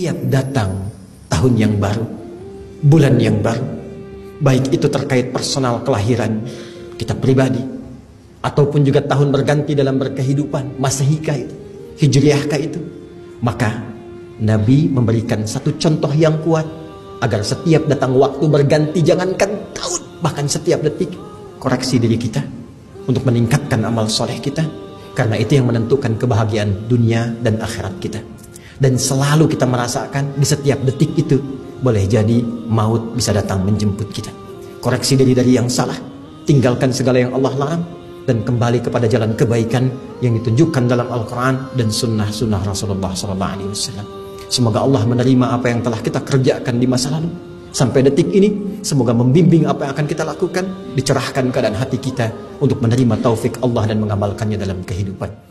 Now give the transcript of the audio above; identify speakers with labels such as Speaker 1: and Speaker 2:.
Speaker 1: setiap datang tahun yang baru, bulan yang baru, baik itu terkait personal kelahiran kita pribadi, ataupun juga tahun berganti dalam berkehidupan, masehikah itu, hijriahkah itu, maka Nabi memberikan satu contoh yang kuat agar setiap datang waktu berganti jangankan tahun bahkan setiap detik koreksi diri kita untuk meningkatkan amal soleh kita karena itu yang menentukan kebahagiaan dunia dan akhirat kita dan selalu kita merasakan di setiap detik itu boleh jadi maut bisa datang menjemput kita koreksi diri dari yang salah tinggalkan segala yang Allah larang dan kembali kepada jalan kebaikan yang ditunjukkan dalam Al-Quran dan sunnah-sunnah Rasulullah SAW. Semoga Allah menerima apa yang telah kita kerjakan di masa lalu. Sampai detik ini, semoga membimbing apa yang akan kita lakukan, dicerahkan keadaan hati kita untuk menerima taufik Allah dan mengamalkannya dalam kehidupan.